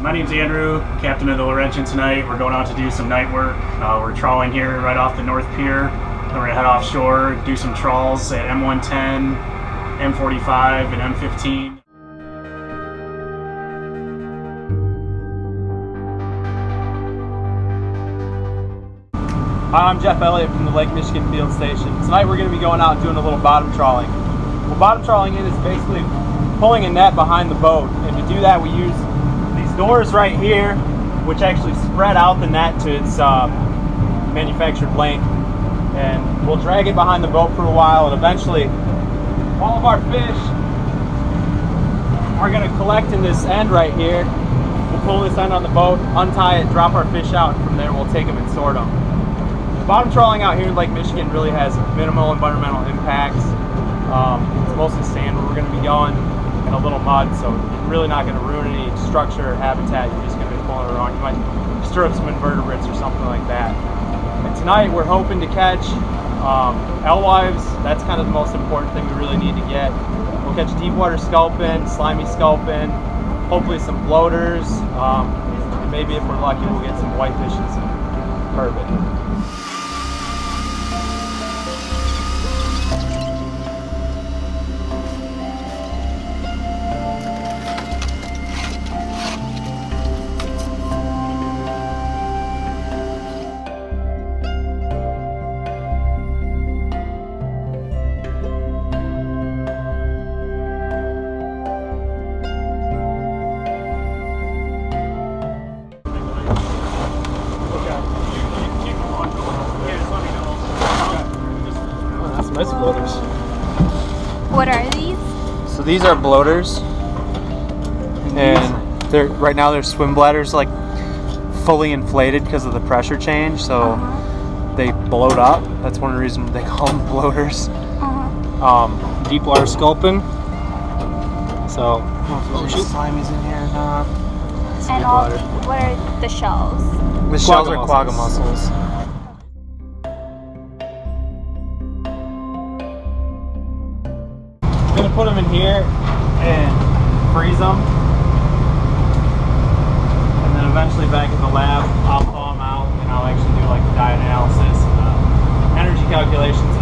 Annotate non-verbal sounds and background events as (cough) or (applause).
my name's Andrew, captain of the Laurentian tonight. We're going out to do some night work. Uh, we're trawling here right off the North Pier. Then we're gonna head offshore, do some trawls at M110, M45, and M15. Hi, I'm Jeff Elliott from the Lake Michigan Field Station. Tonight we're going to be going out doing a little bottom trawling. Bottom trawling is is basically pulling a net behind the boat. And to do that we use doors right here, which actually spread out the net to its uh, manufactured length. And we'll drag it behind the boat for a while and eventually all of our fish are going to collect in this end right here. We'll pull this end on the boat, untie it, drop our fish out, and from there we'll take them and sort them. Bottom trawling out here in Lake Michigan really has minimal environmental impacts. Um, it's mostly sand where we're going to be going a little mud, so you're really not going to ruin any structure or habitat. You're just going to be pulling around. You might stir up some invertebrates or something like that. And tonight we're hoping to catch um, alewives. That's kind of the most important thing we really need to get. We'll catch deep water sculpin, slimy sculpin, hopefully some bloaters, um, and maybe if we're lucky we'll get some whitefish and some turbot. Nice bloaters. What are these? So these are bloaters, and they're right now they're swim bladders like fully inflated because of the pressure change. So Uh-huh. they bloat up. That's one of the reasons they (laughs) call them bloaters. Uh-huh. Um, deep water sculpin. So Oh, shoot. slimies in here. Nah. And all the, what are the shells? The shells are Quagga quagga mussels. Gonna put them in here and freeze them, and then eventually back in the lab, I'll thaw them out and I'll actually do like the diet analysis and the energy calculations